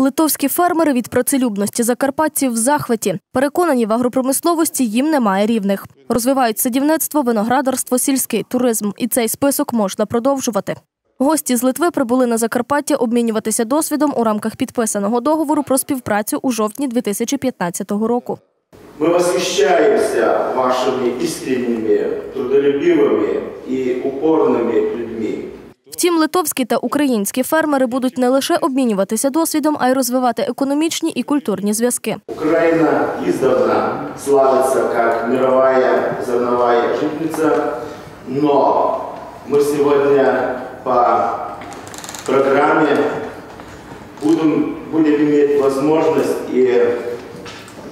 Литовські фермери від працелюбності закарпатців в захваті. Переконані, в агропромисловості їм немає рівних. Розвивають садівництво, виноградарство, сільський туризм. І цей список можна продовжувати. Гості з Литви прибули на Закарпаття обмінюватися досвідом у рамках підписаного договору про співпрацю у жовтні 2015 року. Мы восхищаемся вашими искренними, трудолюбивыми и упорными людьми. Втім, литовські та українські фермери будуть не лише обмінюватися досвідом, а й розвивати економічні і культурні зв'язки. Украина издавна славится как мировая зерновая житница, но мы сегодня по программе будем, будем иметь возможность и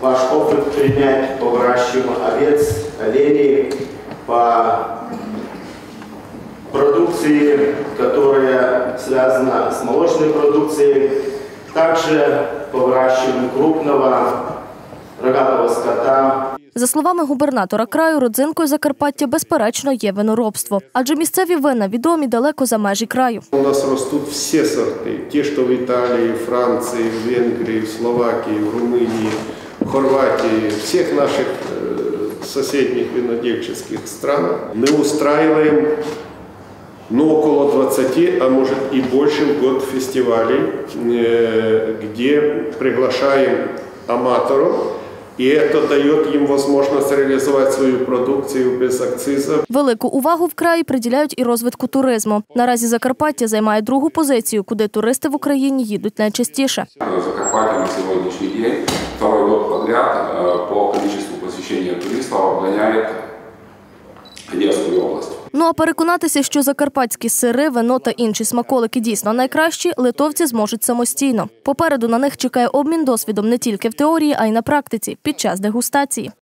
ваш опыт принять по выращиванию овец, оленей, по продукции, которая связана с молочной продукцией, также по выращиванию крупного рогатого скота, За словами губернатора краю, родзинкою Закарпаття безперечно є виноробство, адже місцеві вина відомі далеко за межі краю. У нас растут все сорты. Те, что в Италии, Франции, в Венгрии, в Словакии, в Румынии, в Хорватии, всех наших э, соседних винодельческих стран. Мы устраиваем ну, около 20, а может и больше в год фестивалей, э, где приглашаем аматоров, и это дает им возможность реализовать свою продукцию без акциза, Велику увагу в краї приділяють і розвитку туризму. Наразі Закарпаття займає другу позицію, куди туристи в Україні їдуть найчастіше. Закарпатье на сегодняшний день второй год подряд э, по количеству посещения туристов обгоняет Одесскую область. Ну а переконатися, що закарпатські сири, вино та інші смаколики дійсно найкращі, литовці зможуть самостійно. Попереду на них чекає обмін досвідом не тільки в теорії, а й на практиці під час дегустації.